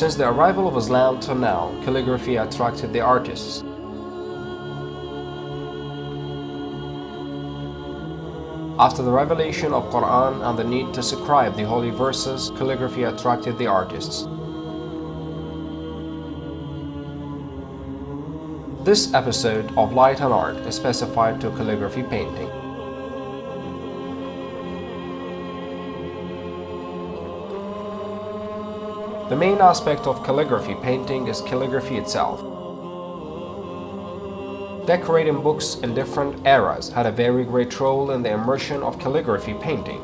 Since the arrival of Islam till now, calligraphy attracted the artists. After the revelation of Quran and the need to scribe the holy verses, calligraphy attracted the artists. This episode of Light and Art is specified to calligraphy painting. The main aspect of calligraphy painting is calligraphy itself. Decorating books in different eras had a very great role in the immersion of calligraphy painting.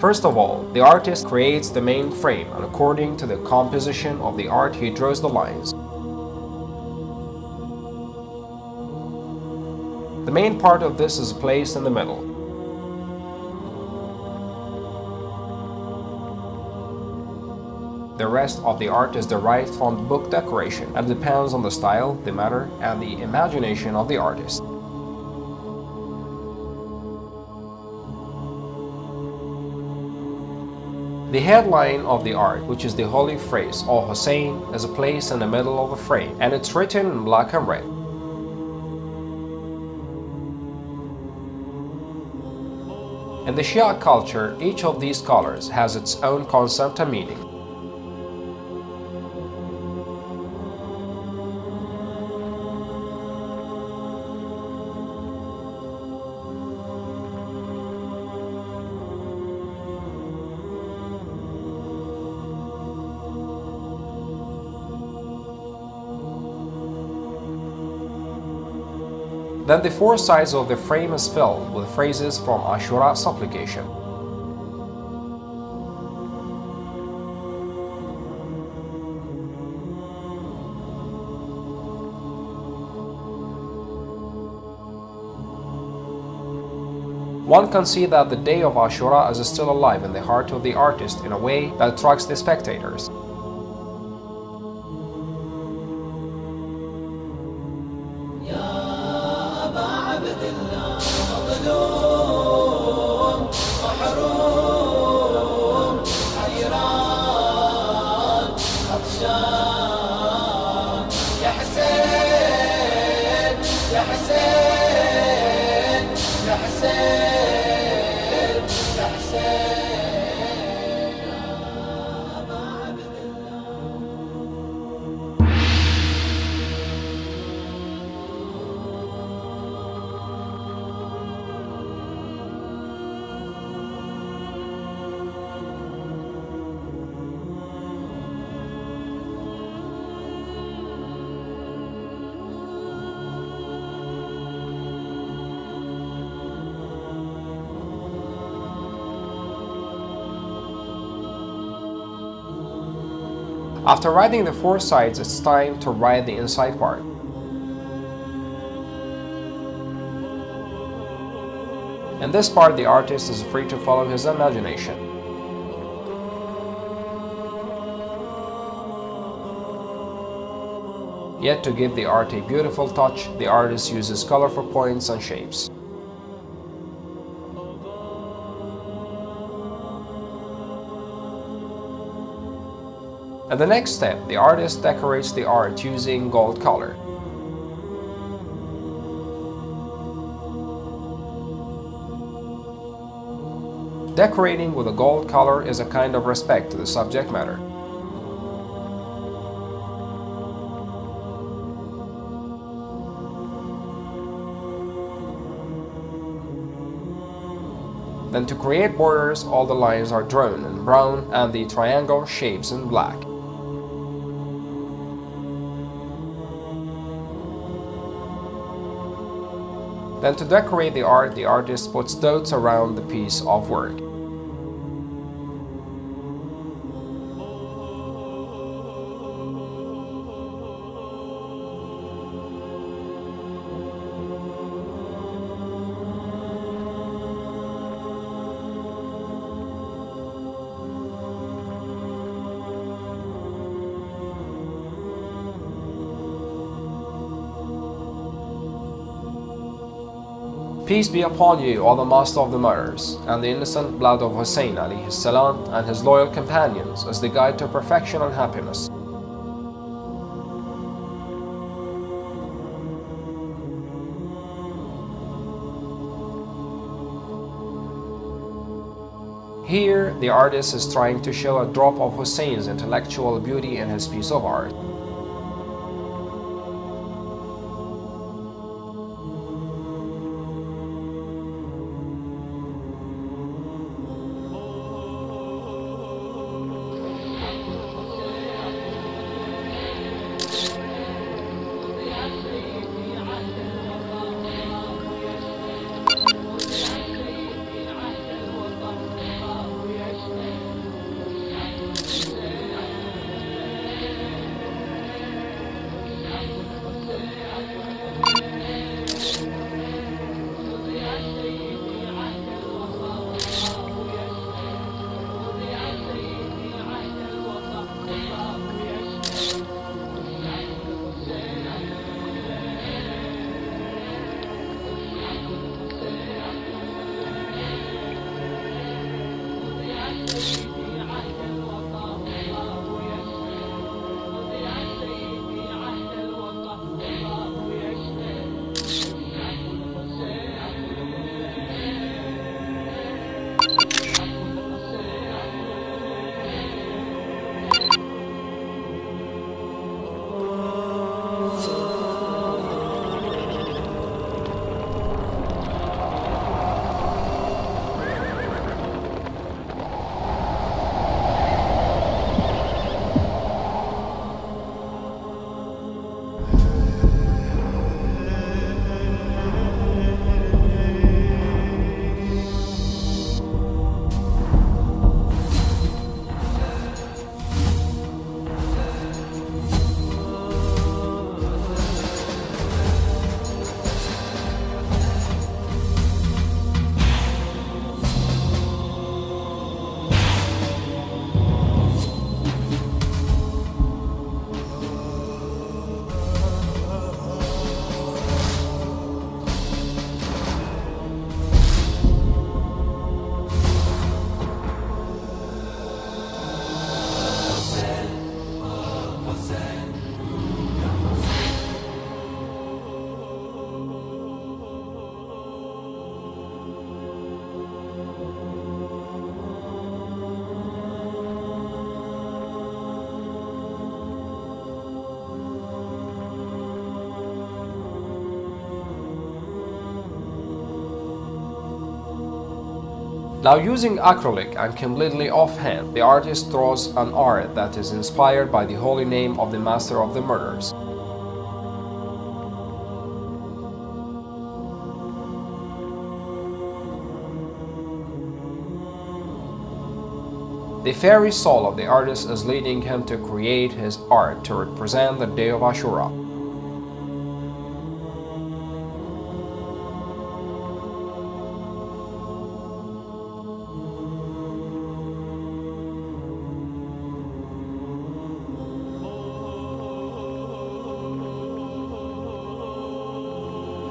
First of all, the artist creates the main frame and according to the composition of the art he draws the lines. The main part of this is placed in the middle. The rest of the art is derived from book decoration and depends on the style, the matter, and the imagination of the artist. The headline of the art, which is the holy phrase Al Hussein, is placed in the middle of the frame and it's written in black and red. In the Shia culture, each of these colors has its own concept and meaning. Then the four sides of the frame is filled with phrases from Ashura supplication. One can see that the day of Ashura is still alive in the heart of the artist in a way that attracts the spectators. say. After writing the four sides, it's time to write the inside part. In this part, the artist is free to follow his imagination. Yet to give the art a beautiful touch, the artist uses colorful points and shapes. At the next step, the artist decorates the art using gold color. Decorating with a gold color is a kind of respect to the subject matter. Then to create borders, all the lines are drawn in brown and the triangle shapes in black. Then to decorate the art, the artist puts dots around the piece of work. Peace be upon you, O the master of the martyrs, and the innocent blood of Hussein salam and his loyal companions as the guide to perfection and happiness. Here, the artist is trying to show a drop of Hussein's intellectual beauty in his piece of art. Now using acrylic and completely offhand, the artist draws an art that is inspired by the holy name of the master of the murders. The fairy soul of the artist is leading him to create his art to represent the day of Ashura.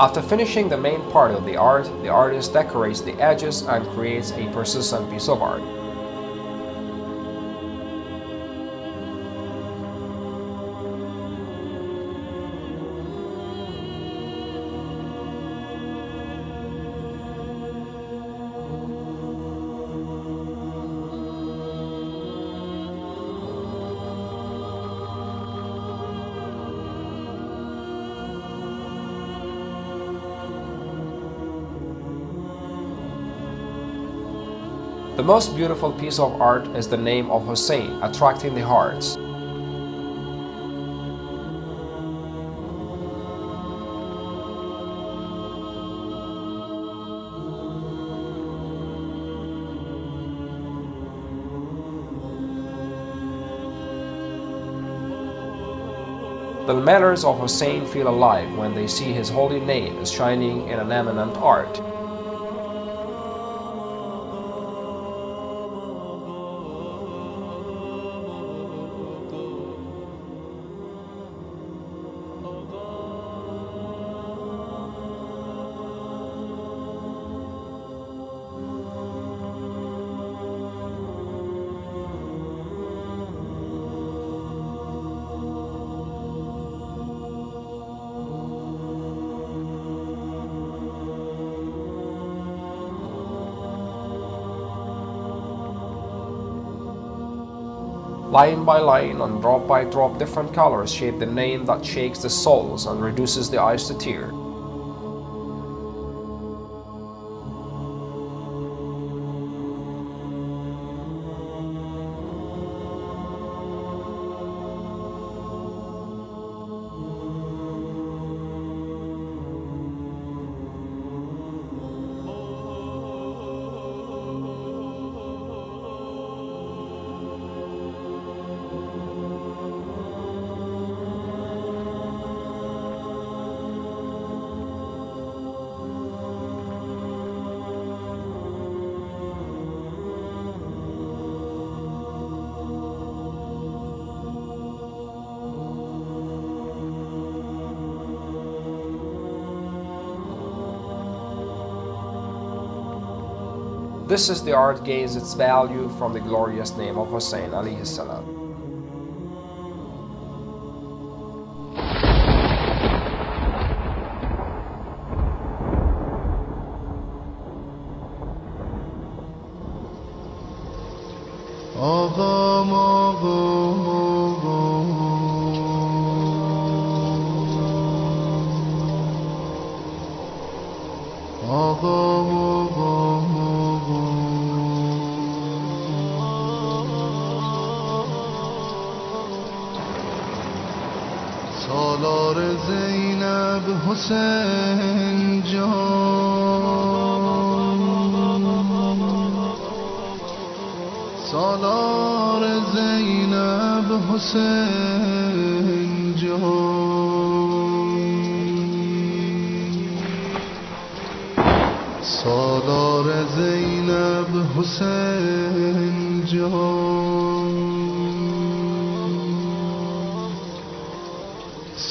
After finishing the main part of the art, the artist decorates the edges and creates a persistent piece of art. The most beautiful piece of art is the name of Hussein, attracting the hearts. The manners of Hussein feel alive when they see his holy name shining in an eminent art. Line by line and drop by drop different colors shape the name that shakes the souls and reduces the eyes to tears. This is the art gains its value from the glorious name of Hussein alayhi salam. آقام آقام آقام آقام حسین جان. سالار زینب حسین جان. سالار زینب حسین جان.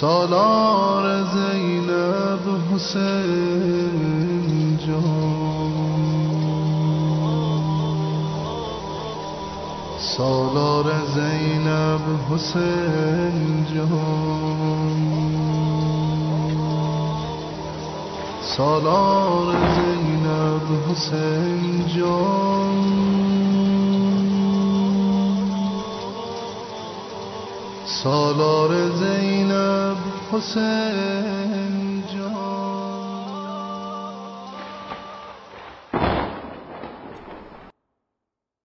سالار زینب حسین جان. سالار زینب حسین جان. سالار زینب حسین جان. سالار زینب حسین.